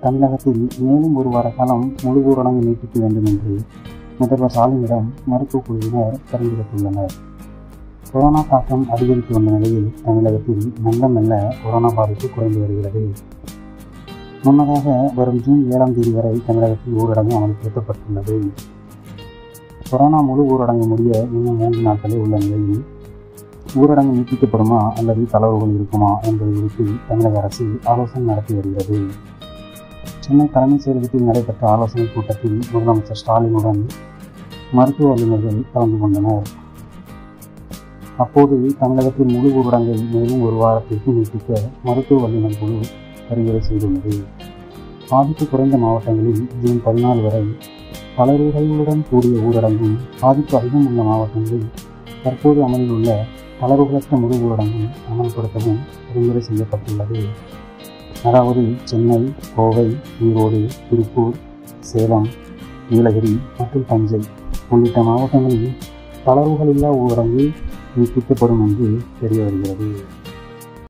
தமிழகத்தில் மேலும் ஒரு வார காலம் முழு ஊரடங்கு நீட்டிக்க வேண்டும் என்று முதல்வர் ஸ்டாலினிடம் மருத்துவ குழுவினர் பரிந்துரைத்துள்ளனர். கொரோனா தாக்கம் அதிகரித்து வந்த நிலையில் தமிழகத்தில் மெல்ல மெல்ல கொரோனா பாதிப்பு குறைந்து வருகிறது. முன்னதாக வரும் ஜூன் ஏழாம் தேதி வரை தமிழகத்தில் ஊரடங்கு அமல்படுத்தப்பட்டுள்ளது. கொரோனா முழு ஊரடங்கு முடிய இன்னும் மூன்று நாட்களே உள்ள நிலையில் ஊரடங்கு நீட்டிக்கப்படுமா அல்லது தளர்வுகள் இருக்குமா என்பது குறித்து தமிழக அரசு ஆலோசனை நடத்தி வருகிறது. சென்னை தலைமைச் செயலகத்தில் நடைபெற்ற ஆலோசனைக் கூட்டத்தில் முதலமைச்சர் ஸ்டாலினுடன் மருத்துவ வல்லுநர்கள் கலந்து கொண்டனர். அப்போது தமிழகத்தில் முழு ஊரடங்கை மேலும் ஒரு வாரத்திற்கு நீட்டிக்க மருத்துவ வல்லுநர் குழு பரிந்துரை செய்துள்ளது. பாதிப்பு குறைந்த மாவட்டங்களில் ஜூன் பதினாலு வரை தளர்வுகளுடன் கூடிய ஊரடங்கும் பாதிப்பு அதிகம் உள்ள மாவட்டங்களில் தற்போது அமலில் உள்ள தளர்வுகளற்ற முழு அமல்படுத்தவும் பரிந்துரை செய்யப்பட்டுள்ளது. அதாவது சென்னை கோவை ஈரோடு திருப்பூர் சேலம் நீலகிரி மற்றும் தஞ்சை உள்ளிட்ட மாவட்டங்களில் தளர்வுகளில்லா ஊரடங்கு நீட்டிக்கப்படும் என்று தெரிய வருகிறது.